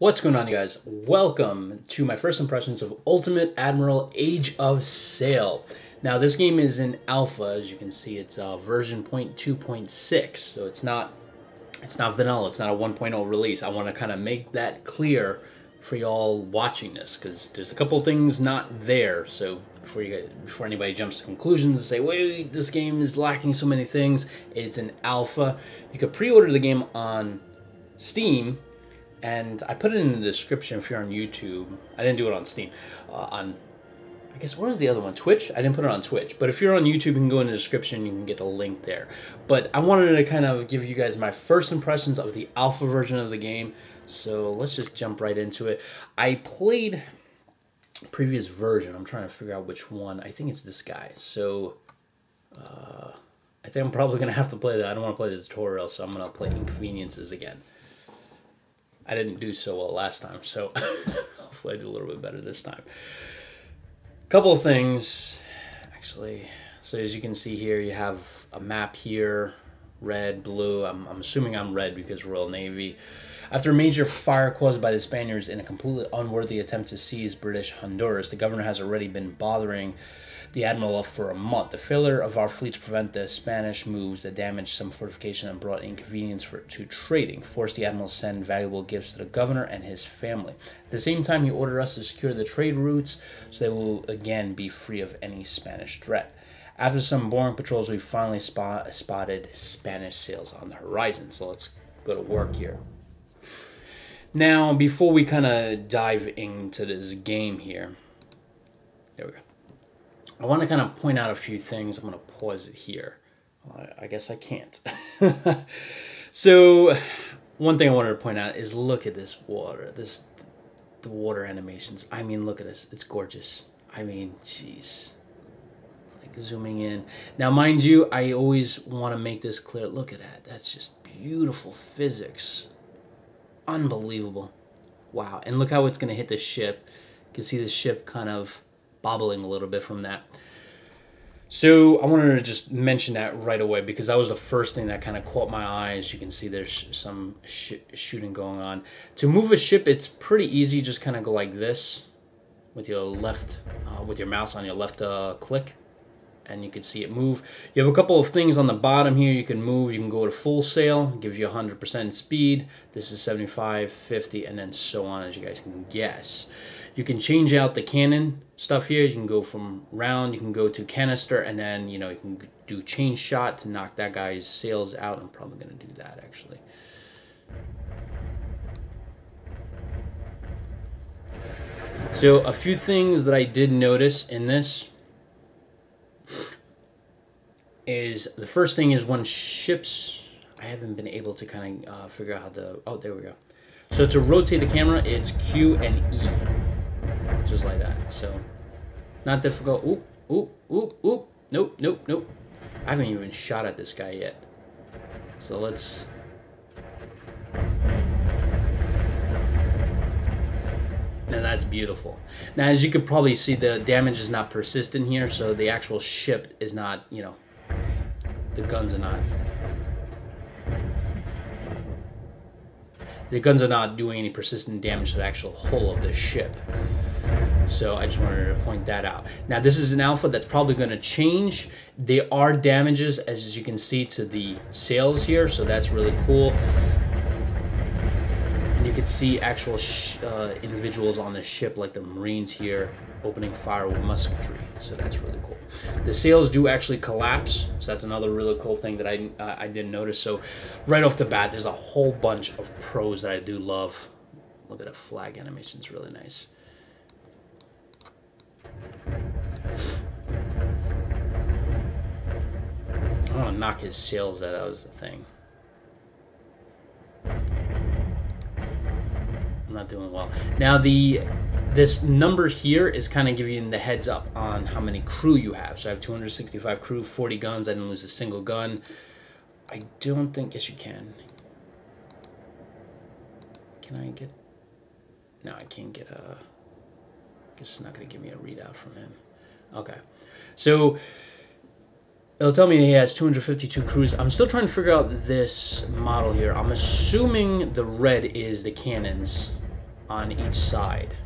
What's going on, you guys? Welcome to my first impressions of Ultimate Admiral Age of Sail. Now, this game is in alpha, as you can see. It's uh, version 0.2.6, so it's not it's not vanilla. It's not a 1.0 release. I want to kind of make that clear for y'all watching this because there's a couple things not there. So before you before anybody jumps to conclusions and say, "Wait, this game is lacking so many things," it's an alpha. You could pre-order the game on Steam and I put it in the description if you're on YouTube. I didn't do it on Steam. Uh, on, I guess, where's the other one? Twitch? I didn't put it on Twitch. But if you're on YouTube, you can go in the description. You can get a link there. But I wanted to kind of give you guys my first impressions of the alpha version of the game. So let's just jump right into it. I played previous version. I'm trying to figure out which one. I think it's this guy. So uh, I think I'm probably going to have to play that. I don't want to play the tutorial, so I'm going to play Inconveniences again. I didn't do so well last time, so hopefully I do a little bit better this time. Couple of things, actually. So as you can see here, you have a map here, red, blue. I'm, I'm assuming I'm red because Royal Navy. After a major fire caused by the Spaniards in a completely unworthy attempt to seize British Honduras, the governor has already been bothering the admiral left for a month. The failure of our fleet to prevent the Spanish moves that damaged some fortification and brought inconvenience for, to trading forced the admiral to send valuable gifts to the governor and his family. At the same time, he ordered us to secure the trade routes so they will again be free of any Spanish threat. After some boring patrols, we finally spot, spotted Spanish sails on the horizon. So let's go to work here. Now, before we kind of dive into this game here. I want to kind of point out a few things. I'm going to pause it here. I guess I can't. so, one thing I wanted to point out is look at this water. This the water animations. I mean, look at this. It's gorgeous. I mean, jeez. Like zooming in. Now, mind you, I always want to make this clear. Look at that. That's just beautiful physics. Unbelievable. Wow. And look how it's going to hit the ship. You can see the ship kind of bobbling a little bit from that. So I wanted to just mention that right away because that was the first thing that kind of caught my eye. As you can see, there's some sh shooting going on. To move a ship, it's pretty easy. Just kind of go like this with your left, uh, with your mouse on your left uh, click, and you can see it move. You have a couple of things on the bottom here you can move. You can go to full sail, gives you 100% speed. This is 75, 50, and then so on as you guys can guess. You can change out the cannon stuff here. You can go from round, you can go to canister, and then, you know, you can do chain shot to knock that guy's sails out. I'm probably going to do that, actually. So a few things that I did notice in this is the first thing is when ships, I haven't been able to kind of uh, figure out how to, oh, there we go. So to rotate the camera, it's Q and E just like that. So, not difficult. Oop, oop, oop, oop. Nope, nope, nope. I haven't even shot at this guy yet. So let's... Now that's beautiful. Now as you could probably see the damage is not persistent here so the actual ship is not, you know, the guns are not the guns are not doing any persistent damage to the actual hull of the ship. So I just wanted to point that out. Now this is an alpha that's probably going to change. There are damages, as you can see, to the sails here, so that's really cool. Can see actual uh, individuals on the ship, like the Marines here, opening fire with musketry. So that's really cool. The sails do actually collapse. So that's another really cool thing that I, uh, I didn't notice. So right off the bat, there's a whole bunch of pros that I do love. Look at the flag animation. It's really nice. I want to knock his sails out. That was the thing. I'm not doing well. Now the this number here is kind of giving you the heads up on how many crew you have. So I have 265 crew, 40 guns. I didn't lose a single gun. I don't think, yes you can. Can I get, no I can't get a, it's not going to give me a readout from him. Okay. So it'll tell me he has 252 crews. I'm still trying to figure out this model here. I'm assuming the red is the cannons on each side.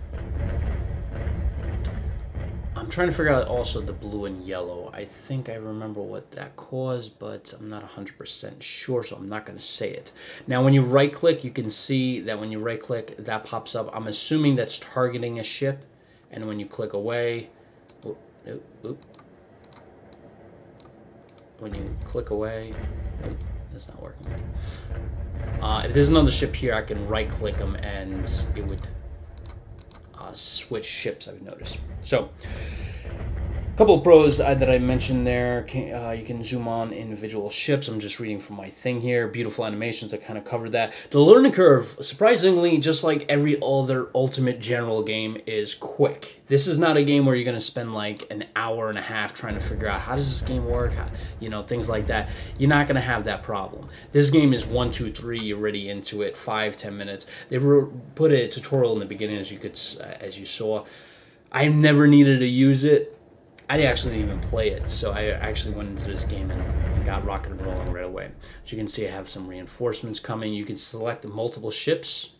I'm trying to figure out also the blue and yellow. I think I remember what that caused, but I'm not 100% sure, so I'm not going to say it. Now, when you right click, you can see that when you right click, that pops up. I'm assuming that's targeting a ship. And when you click away, oh, when you click away, that's not working. Uh, if there's another ship here, I can right click them and it would uh, switch ships, I would notice. So, a couple of pros uh, that I mentioned there. Uh, you can zoom on individual ships. I'm just reading from my thing here. Beautiful animations. I kind of covered that. The learning curve, surprisingly, just like every other Ultimate General game, is quick. This is not a game where you're going to spend like an hour and a half trying to figure out how does this game work, how, you know, things like that. You're not going to have that problem. This game is one, two, three. You're ready into it. Five, ten minutes. They put a tutorial in the beginning, as you could, uh, as you saw. I never needed to use it I actually didn't even play it, so I actually went into this game and got rocket and rolling right away. As you can see, I have some reinforcements coming. You can select multiple ships,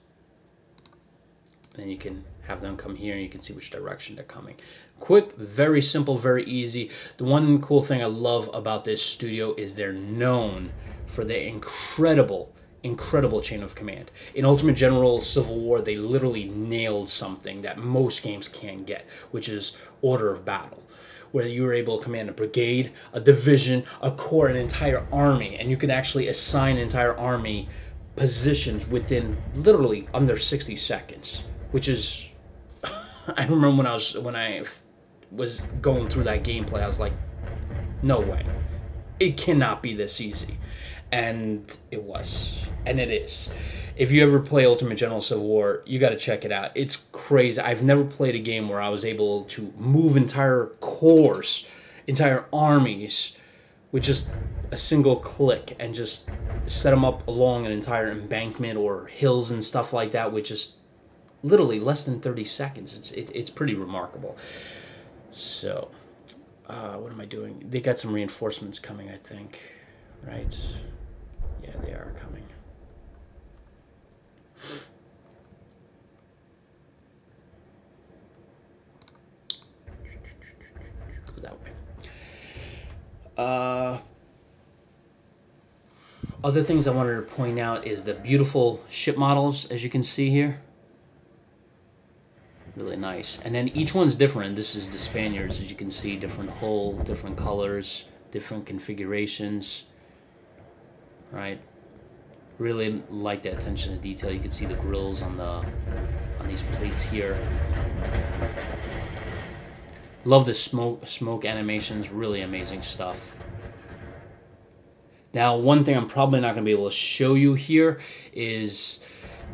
and you can have them come here, and you can see which direction they're coming. Quick, very simple, very easy. The one cool thing I love about this studio is they're known for their incredible incredible chain of command. In Ultimate General Civil War, they literally nailed something that most games can't get, which is order of battle where you were able to command a brigade, a division, a corps, an entire army, and you could actually assign entire army positions within literally under 60 seconds, which is I remember when I was when I was going through that gameplay, I was like, no way. It cannot be this easy. And it was. And it is if you ever play Ultimate General Civil War, you got to check it out. It's crazy. I've never played a game where I was able to move entire corps, entire armies, with just a single click and just set them up along an entire embankment or hills and stuff like that with just literally less than 30 seconds. It's it, it's pretty remarkable. So, uh, what am I doing? They got some reinforcements coming, I think, right? Yeah, they are coming. Uh, other things I wanted to point out is the beautiful ship models, as you can see here. Really nice. And then each one's different. This is the Spaniards, as you can see, different hull, different colors, different configurations. Right? Really like the attention to detail. You can see the grills on the on these plates here. Love the smoke smoke animations, really amazing stuff. Now, one thing I'm probably not going to be able to show you here is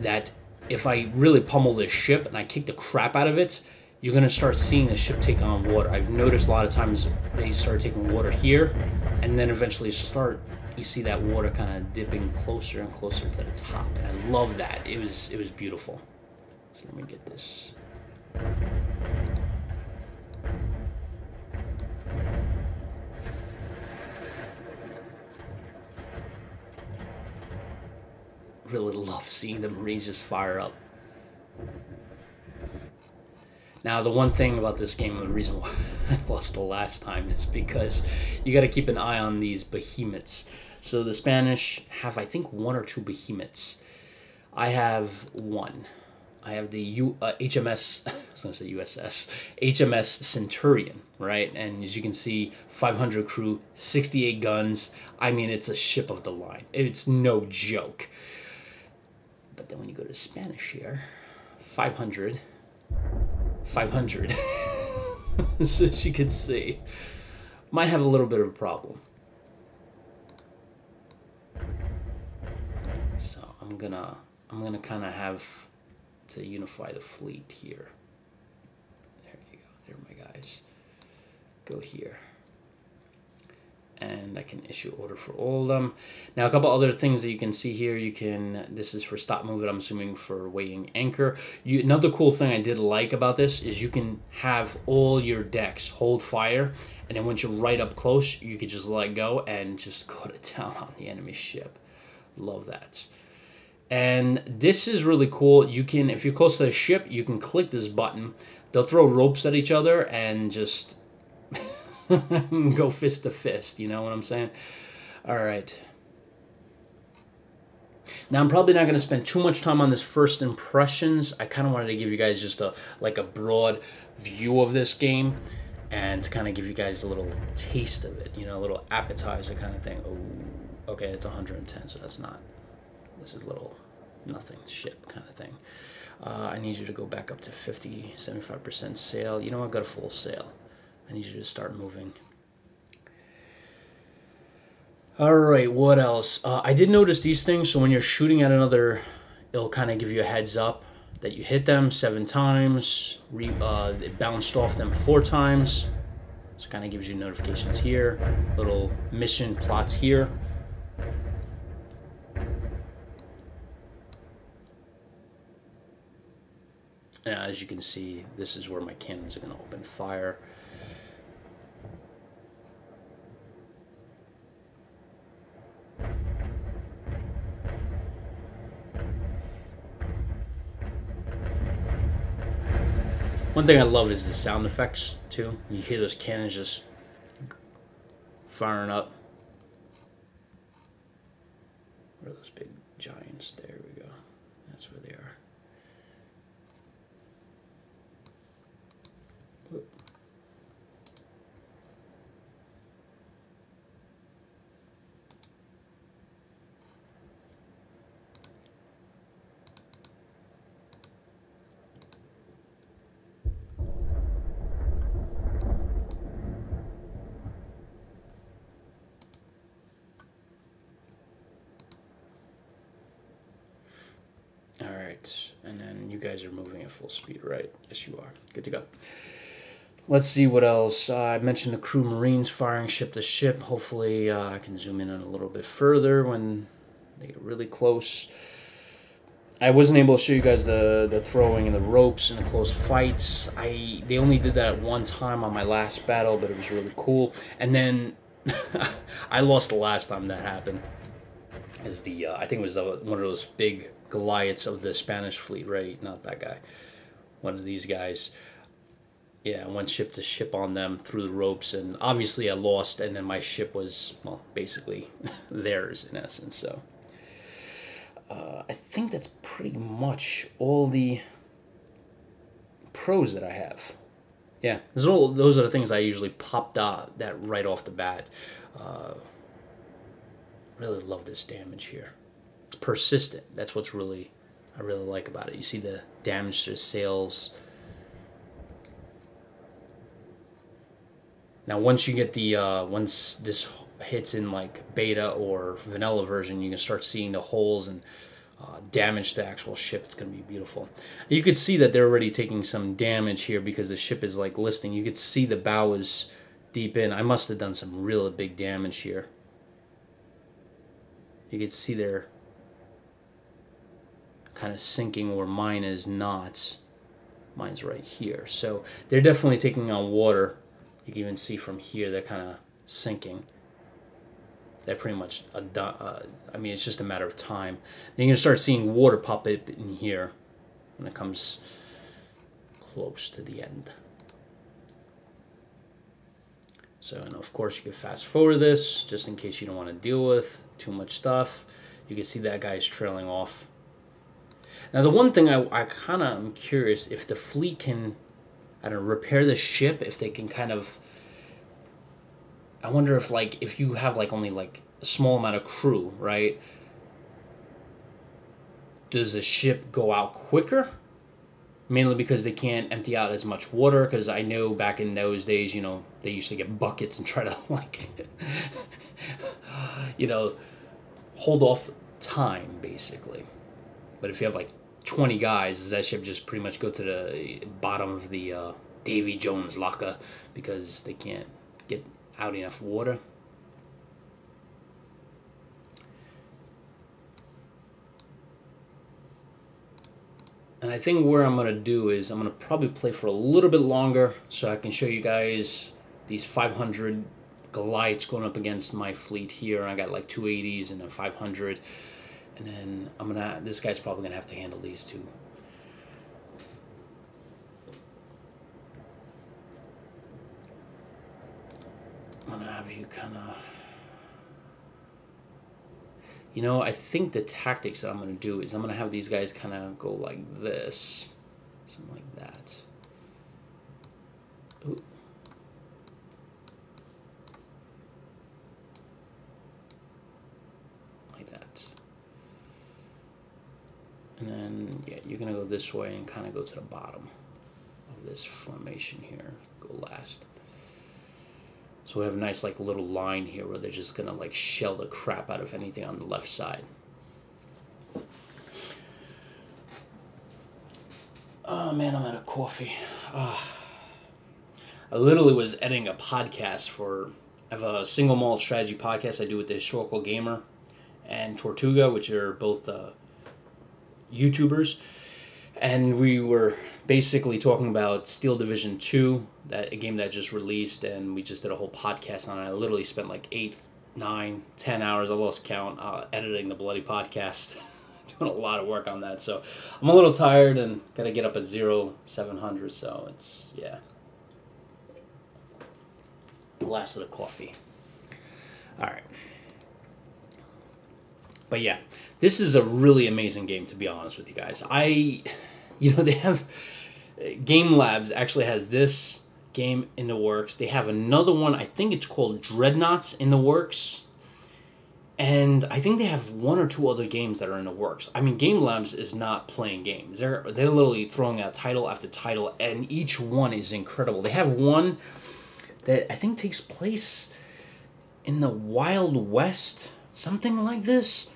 that if I really pummel this ship and I kick the crap out of it, you're going to start seeing the ship take on water. I've noticed a lot of times they start taking water here, and then eventually start you see that water kind of dipping closer and closer to the top. And I love that. It was it was beautiful. So let me get this. Really love seeing the Marines just fire up. Now, the one thing about this game, the reason why I lost the last time is because you got to keep an eye on these behemoths. So the Spanish have, I think, one or two behemoths. I have one. I have the U, uh, HMS, I was going to say USS, HMS Centurion, right? And as you can see, 500 crew, 68 guns. I mean, it's a ship of the line. It's no joke. But then when you go to Spanish here, 500, 500, so she could see, might have a little bit of a problem. So I'm gonna, I'm gonna kind of have to unify the fleet here. There you go, there my guys. Go here and I can issue order for all of them. Now a couple other things that you can see here, you can, this is for stop movement, I'm assuming for weighing anchor. You, another cool thing I did like about this is you can have all your decks hold fire and then once you're right up close, you can just let go and just go to town on the enemy ship. Love that. And this is really cool. You can, if you're close to the ship, you can click this button. They'll throw ropes at each other and just go fist to fist. You know what I'm saying? All right. Now I'm probably not going to spend too much time on this first impressions. I kind of wanted to give you guys just a like a broad view of this game and to kind of give you guys a little taste of it, you know, a little appetizer kind of thing. Oh, okay, it's 110, so that's not. This is little nothing shit kind of thing. Uh, I need you to go back up to 50, 75% sale. You know, I've got a full sail. I need you to start moving. All right, what else? Uh, I did notice these things. So when you're shooting at another, it'll kind of give you a heads up that you hit them seven times. Re, uh, it bounced off them four times. So kind of gives you notifications here. Little mission plots here. And as you can see, this is where my cannons are going to open fire. One thing I love is the sound effects too. You hear those cannons just firing up. Where are those big giants? There we go. That's where they are. right, and then you guys are moving at full speed, right? Yes, you are. Good to go. Let's see what else. Uh, I mentioned the crew marines firing ship to ship. Hopefully, uh, I can zoom in on a little bit further when they get really close. I wasn't able to show you guys the, the throwing and the ropes and the close fights. I They only did that at one time on my last battle, but it was really cool. And then I lost the last time that happened. Is the uh, I think it was the, one of those big Goliaths of the Spanish fleet, right? Not that guy. One of these guys. Yeah, went ship to ship on them through the ropes, and obviously I lost, and then my ship was, well, basically theirs in essence. So uh, I think that's pretty much all the pros that I have. Yeah, those are, all, those are the things I usually popped out that right off the bat. Uh, really love this damage here It's persistent. That's what's really I really like about it. You see the damage to the sails. Now, once you get the uh, once this hits in like beta or vanilla version, you can start seeing the holes and uh, damage to the actual ship. It's going to be beautiful. You could see that they're already taking some damage here because the ship is like listing. You could see the bow is deep in. I must have done some really big damage here. You could see there kind of sinking where mine is not. Mine's right here. So they're definitely taking on water. You can even see from here they're kind of sinking. They're pretty much, a, uh, I mean, it's just a matter of time. Then you're going to start seeing water pop up in here when it comes close to the end. So, and of course you can fast forward this just in case you don't want to deal with too much stuff. You can see that guy's trailing off now, the one thing I, I kind of am curious if the fleet can, I don't know, repair the ship, if they can kind of. I wonder if, like, if you have, like, only, like, a small amount of crew, right? Does the ship go out quicker? Mainly because they can't empty out as much water. Because I know back in those days, you know, they used to get buckets and try to, like, you know, hold off time, basically. But if you have like 20 guys, does that ship just pretty much go to the bottom of the uh, Davy Jones locker because they can't get out enough water? And I think where I'm going to do is I'm going to probably play for a little bit longer so I can show you guys these 500 Goliaths going up against my fleet here. I got like 280s and a 500 And then I'm gonna. This guy's probably gonna have to handle these two. I'm gonna have you kind of. You know, I think the tactics that I'm gonna do is I'm gonna have these guys kind of go like this, something like that. Ooh. Like that. And then, yeah, you're going to go this way and kind of go to the bottom of this formation here. Go last. So we have a nice like little line here where they're just to like shell the crap out of anything on the left side. Oh man, I'm out of coffee. Ah. I literally was editing a podcast for. I have a single malt strategy podcast I do with the Historical Gamer and Tortuga, which are both uh, YouTubers, and we were basically talking about Steel Division Two, that a game that just released, and we just did a whole podcast on it. I literally spent like eight, nine, ten hours. I lost count uh, editing the bloody podcast. Doing a lot of work on that, so I'm a little tired and gotta get up at zero seven hundred. So it's yeah last of the coffee. All right. But yeah, this is a really amazing game to be honest with you guys. I, you know, they have Game Labs actually has this game in the works. They have another one. I think it's called Dreadnoughts in the works. And I think they have one or two other games that are in the works. I mean, Game Labs is not playing games. They're they're literally throwing out title after title, and each one is incredible. They have one that I think takes place in the Wild West, something like this.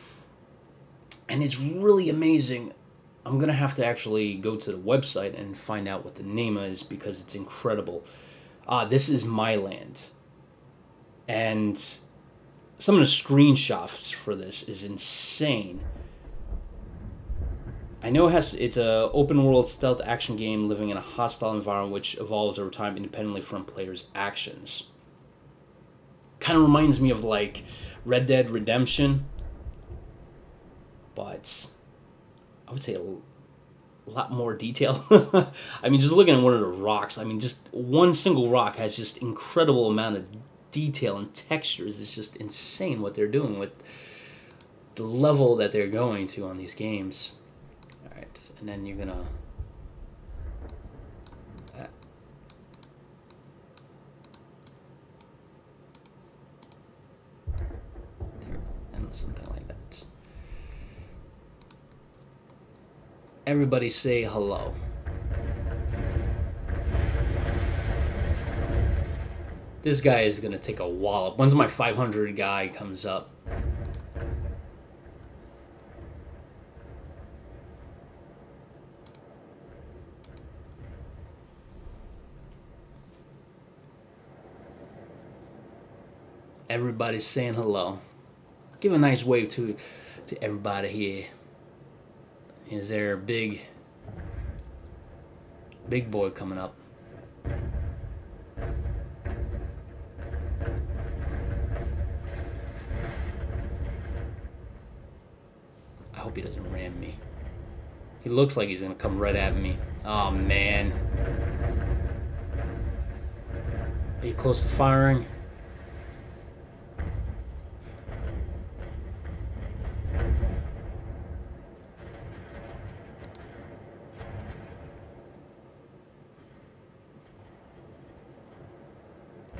And it's really amazing. I'm to have to actually go to the website and find out what the name is because it's incredible. Ah, this is My Land. And some of the screenshots for this is insane. I know it has it's a open world stealth action game living in a hostile environment which evolves over time independently from players' actions. Kind of reminds me of like Red Dead Redemption, but I would say a lot more detail. I mean, just looking at one of the rocks, I mean, just one single rock has just incredible amount of detail and textures. It's just insane what they're doing with the level that they're going to on these games All right, and then you're gonna something like that. Everybody say hello. This guy is gonna take a wallop. Once my 500 guy comes up, Everybody's saying hello. Give a nice wave to to everybody here. Is there a big big boy coming up? I hope he doesn't ram me. He looks like he's gonna come right at me. Oh man. Are you close to firing?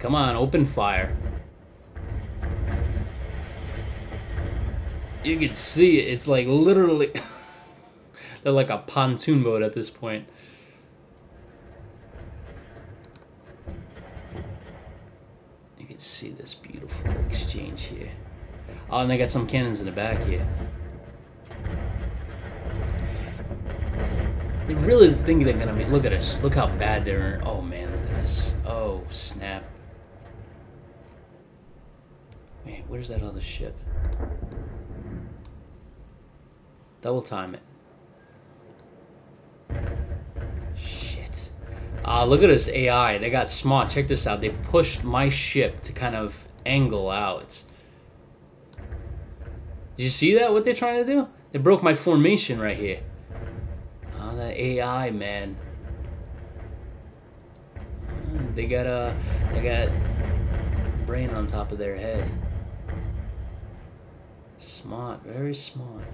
Come on, open fire. You can see it. It's like literally... They're like a pontoon boat at this point. You can see this beautiful exchange here. Oh, and they got some cannons in the back here. They really think they're gonna be... Look at this. Look how bad they're... Oh, man, look at this. Oh, snap. Where's that other ship? Double time it. Shit. Ah, uh, look at this AI. They got smart. Check this out. They pushed my ship to kind of angle out. Did you see that? What they're trying to do? They broke my formation right here. Oh, that AI, man. They got a, they got brain on top of their head. Smart, very smart.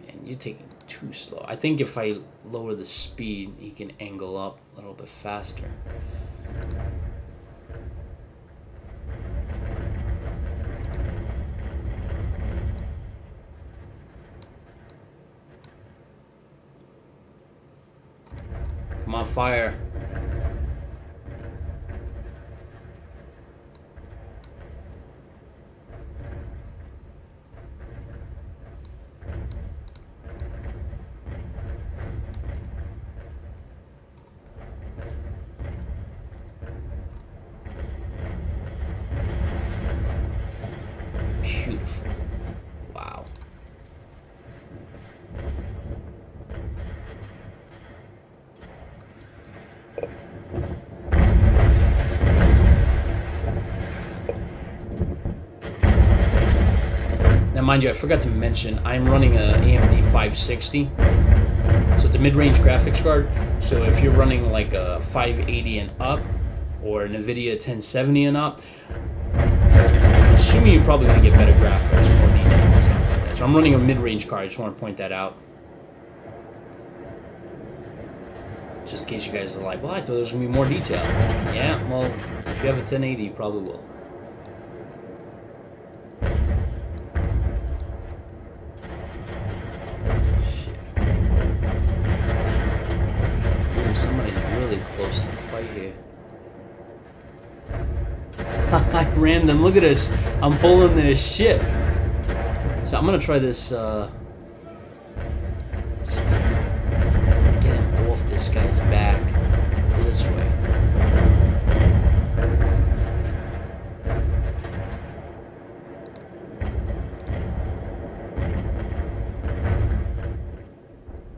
Man, you're taking too slow. I think if I lower the speed, he can angle up a little bit faster. Come on, fire. Beautiful. Wow. Now, mind you, I forgot to mention, I'm running an AMD 560. So it's a mid-range graphics card. So if you're running like a 580 and up, or NVIDIA 1070 and up, I'm assuming you're probably going to get better graphics, more detail and stuff like that. So I'm running a mid-range card. I just want to point that out. Just in case you guys are like, well, I thought there was going to be more detail. Yeah, well, if you have a 1080, you probably will. Look at this. I'm pulling this shit. So I'm gonna try this. Uh, getting off this guy's back this way.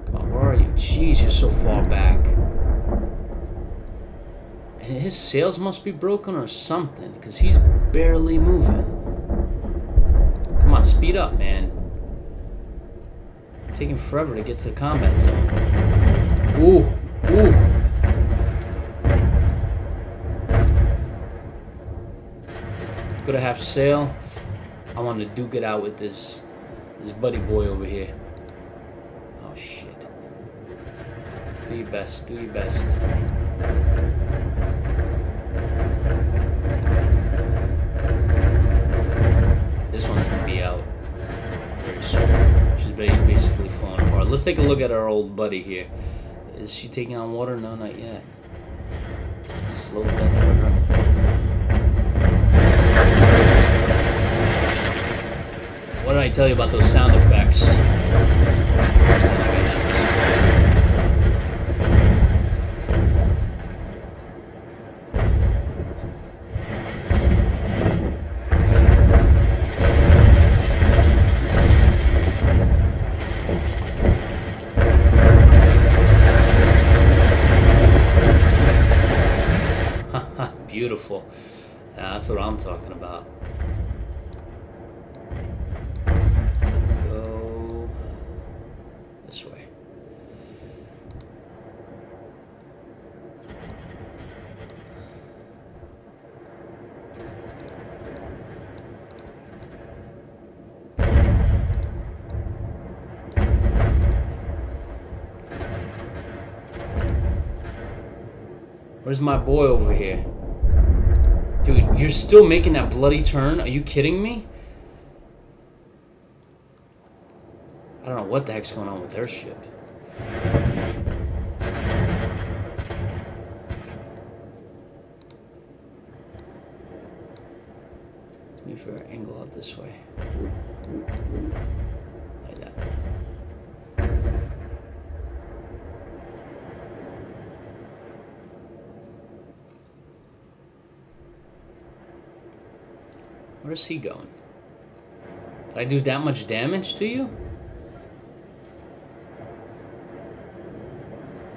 Come on, where are you? Jeez, you're so far back. His sails must be broken or something, because he's barely moving. Come on, speed up, man. taking forever to get to the combat zone. Ooh, ooh. Go to have sail. I want to duke it out with this this buddy boy over here. Oh shit. Do your best, do your best. This one's gonna be out very soon. She's ba- basically apart. Let's take a look at our old buddy here. Is she taking on water? No, not yet. Slow death for her. What did I tell you about those sound effects? Those animations. Beautiful. Yeah, that's what I'm talking about. Go this way. Where's my boy over here? Dude, you're still making that bloody turn? Are you kidding me? I don't know what the heck's going on with their ship. Let me figure angle out this way. Where's he going? Did I do that much damage to you?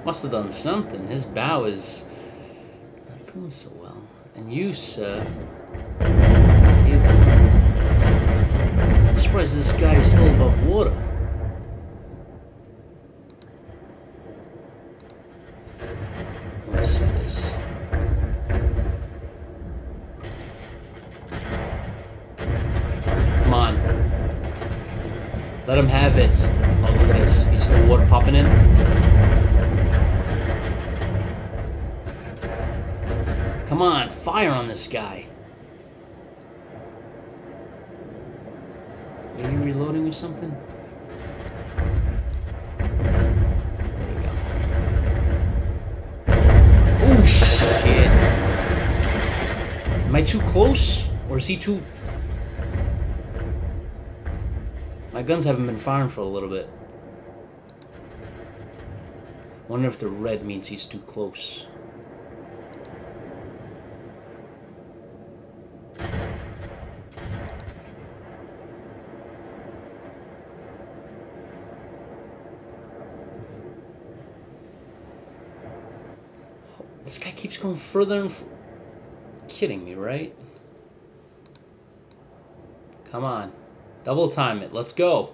Must have done something. His bow is not doing so well. And you, sir... I'm surprised this guy is still above water. C2. My guns haven't been firing for a little bit. Wonder if the red means he's too close. This guy keeps going further and kidding me, right? Come on. Double time it. Let's go.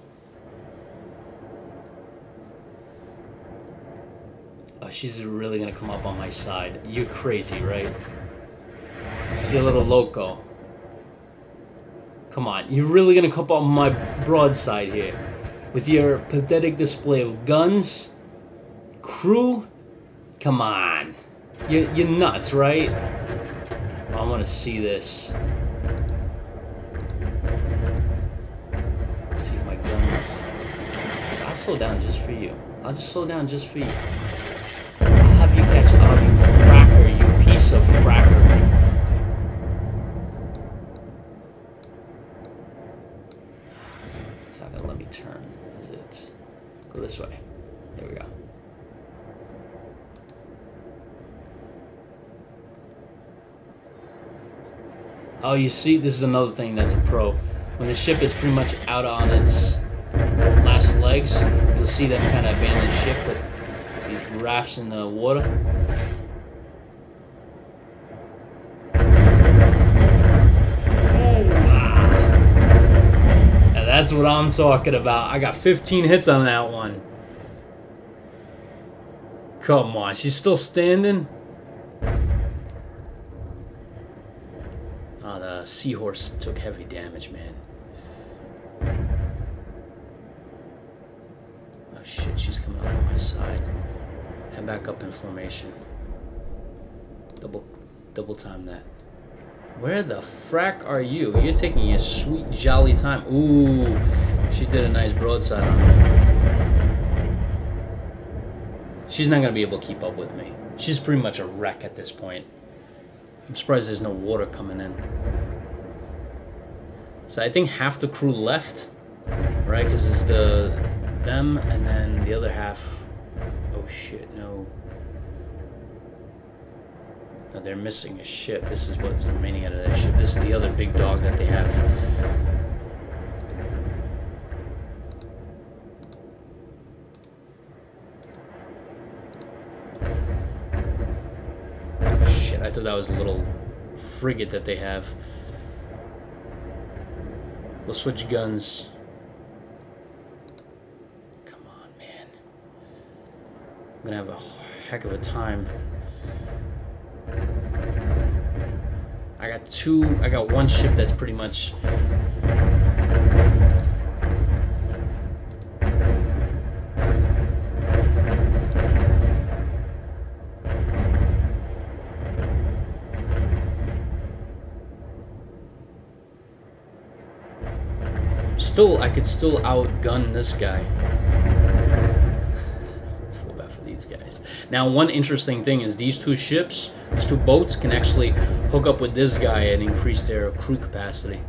Oh, she's really gonna come up on my side. You're crazy, right? You're a little loco. Come on. You're really gonna come up on my broadside here. With your pathetic display of guns? Crew? Come on. You're, you're nuts, right? I want to see this. Let's see if my guns. So I'll slow down just for you. I'll just slow down just for you. I'll have you catch up, oh, you fracker, you piece of fracker. It's not gonna let me turn, is it? Go this way. There we go. Oh, you see, this is another thing that's a pro. When the ship is pretty much out on its last legs, you'll see them kind of abandon ship, but these rafts in the water. And that's what I'm talking about. I got 15 hits on that one. Come on, she's still standing? Oh, the seahorse took heavy damage, man. She's coming up on my side. Head back up in formation. Double, double time that. Where the frack are you? You're taking your sweet jolly time. Ooh, she did a nice broadside on me. She's not gonna be able to keep up with me. She's pretty much a wreck at this point. I'm surprised there's no water coming in. So I think half the crew left, right? Because it's the them and then the other half. Oh shit, no. They're missing a ship. This is what's remaining out of that ship. This is the other big dog that they have. Shit, I thought that was a little frigate that they have. We'll switch guns. Come on, man. Gonna have a heck of a time. I got two, I got one ship that's pretty much still, I could still outgun this guy. Feel bad for these guys. Now, one interesting thing is these two ships, these two boats can actually hook up with this guy and increase their crew capacity.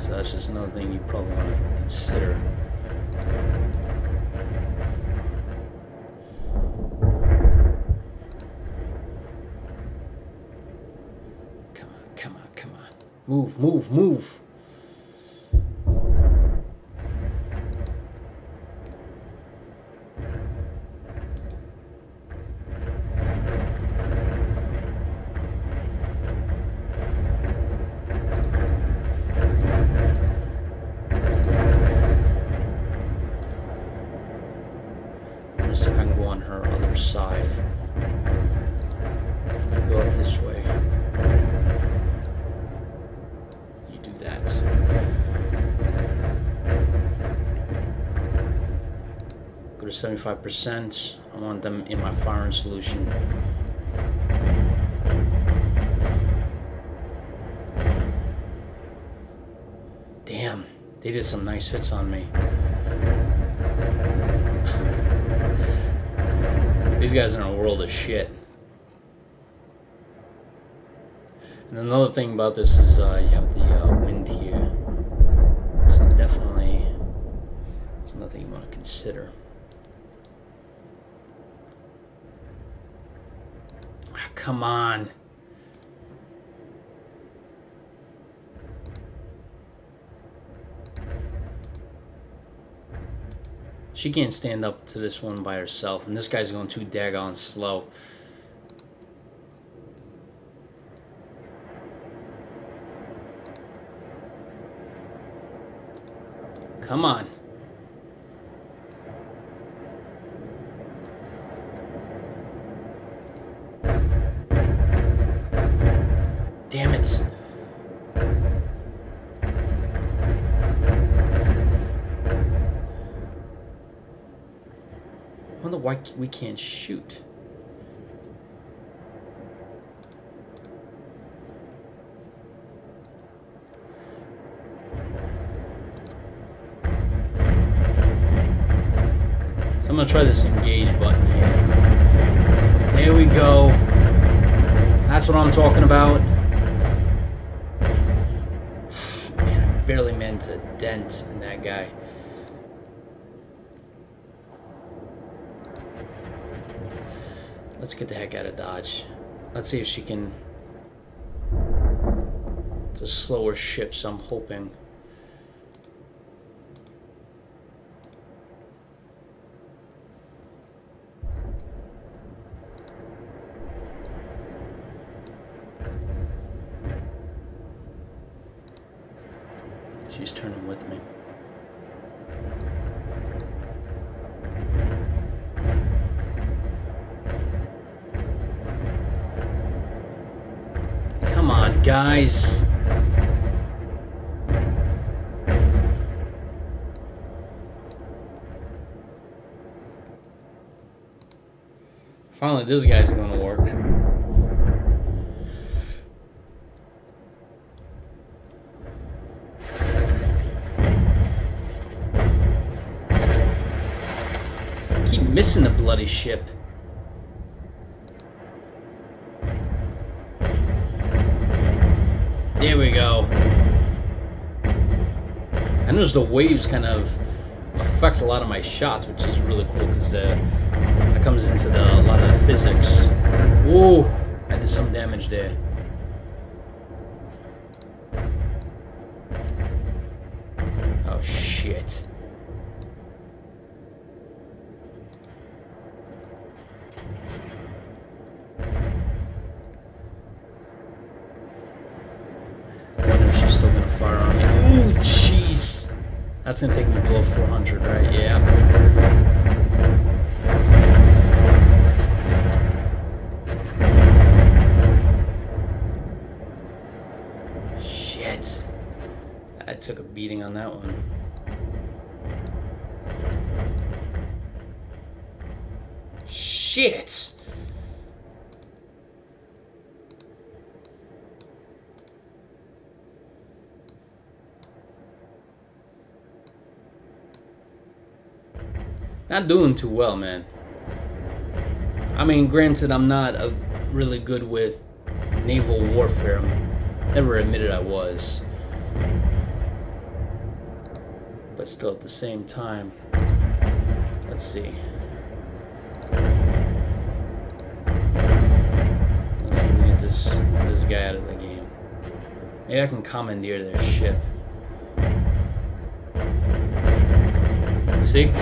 So that's just another thing you probably want to consider. Come on, come on, come on. Move, move, move. 75%. I want them in my firing solution. Damn, they did some nice hits on me. These guys are in a world of shit. And another thing about this is uh, you have the uh, wind here. So definitely, it's another thing you want to consider. Ah, come on. She can't stand up to this one by herself, and this guy's going too daggone slow. Come on. We can't shoot. So I'm gonna try this engage button here. There we go. That's what I'm talking about. Man, I barely meant a dent in that guy. Let's get the heck out of Dodge. Let's see if she can... It's a slower ship, so I'm hoping... She's turning with me. Guys. Finally, this guy's gonna work. keep missing the bloody ship. I notice the waves kind of affect a lot of my shots, which is really cool because that comes into the, a lot of physics. Ooh, I did some damage there. Oh shit. I wonder if she's still gonna fire on me. Ooh, jeez. That's gonna take me below 400, right? Yeah. Shit. I took a beating on that one. Shit. Not doing too well, man. I mean, granted, I'm not a, really good with naval warfare. I never admitted I was. But still, at the same time, let's see. Let's see get this this guy out of the game. Maybe I can commandeer their ship. See?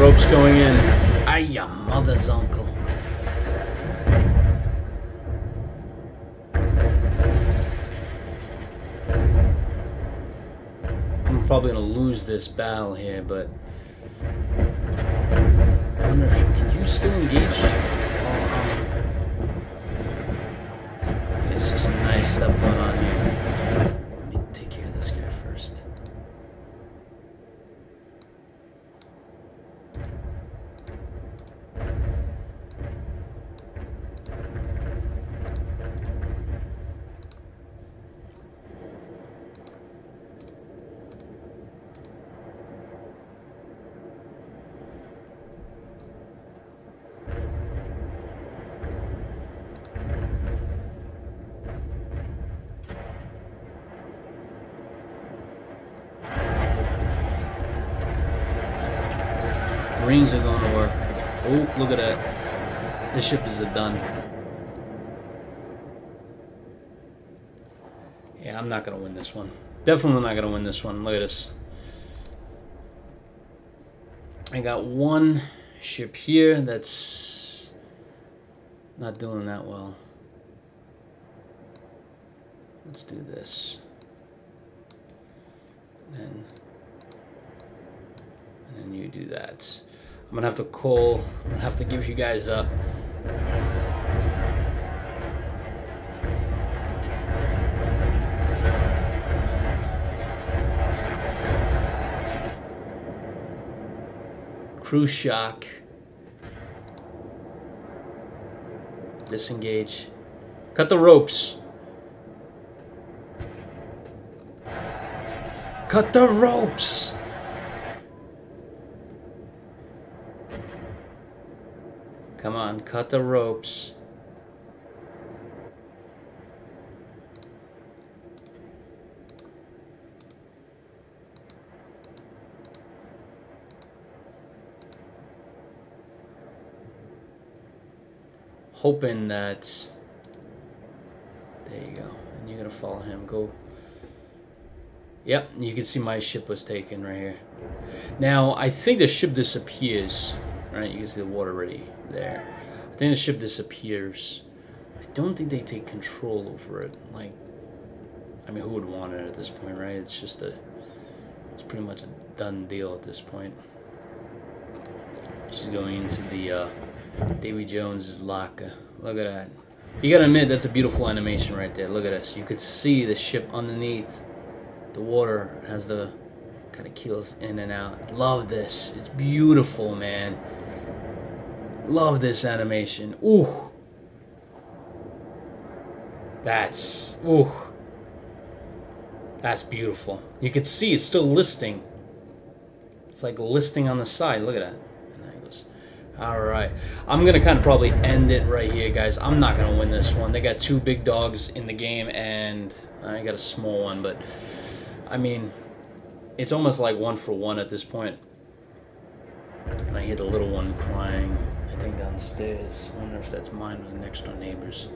Rope's going in. Ay, ya mother's uncle. I'm probably gonna lose this battle here, but I wonder if can you still engage? Oh, um, there's just some nice stuff going on here. Let me take care of this guy first. Marines are going to work. Oh, look at that. This ship is a done. Yeah, I'm not going to win this one. Definitely not going to win this one. Look at this. I got one ship here that's not doing that well. Let's do this. And, and then you do that. I'm gonna have to call, I'm gonna have to give you guys a cruise shock. Disengage. Cut the ropes. Cut the ropes! Come on, cut the ropes. Hoping that... There you go. And you're gonna follow him. Go Yep, you can see my ship was taken right here. Now, I think the ship disappears. Right, you can see the water already there. I think the ship disappears. I don't think they take control over it. Like, I mean, who would want it at this point, right? It's just a, it's pretty much a done deal at this point. She's going into the uh, Davy Jones's locker. Look at that. You gotta admit, that's a beautiful animation right there. Look at this. You could see the ship underneath the water has the kind of keels in and out. Love this. It's beautiful, man. Love this animation. Ooh. That's, ooh. That's beautiful. You can see it's still listing. It's like listing on the side. Look at that. All right. I'm going to kind of probably end it right here, guys. I'm not going to win this one. They got two big dogs in the game, and I got a small one, but... I mean, it's almost like one for one at this point. And I hear the little one crying, I think downstairs. I wonder if that's mine or the next door neighbor's.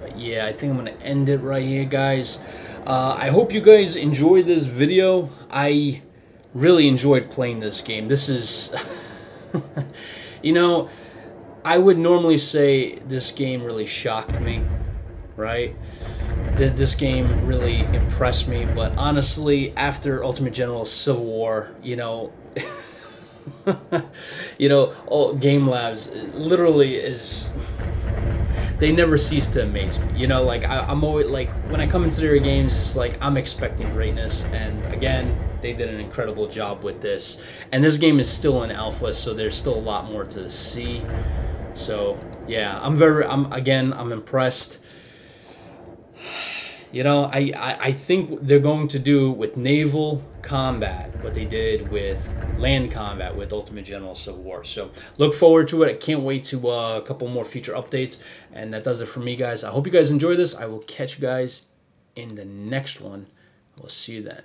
But yeah, I think I'm going to end it right here, guys. Uh, I hope you guys enjoyed this video. I really enjoyed playing this game. This is... you know, I would normally say this game really shocked me, right? that this game really impressed me. But honestly, after Ultimate General Civil War, you know, you know, all Game Labs literally is. They never cease to amaze me. You know, like I, am always like when I come into their games, it's like I'm expecting greatness, and again, they did an incredible job with this. And this game is still in alpha, so there's still a lot more to see. So yeah, I'm very, I'm again, I'm impressed. You know, I, I, I think they're going to do with naval combat what they did with land combat with Ultimate General Civil War. So look forward to it. I can't wait to uh, a couple more future updates. And that does it for me, guys. I hope you guys enjoy this. I will catch you guys in the next one. We'll see you then.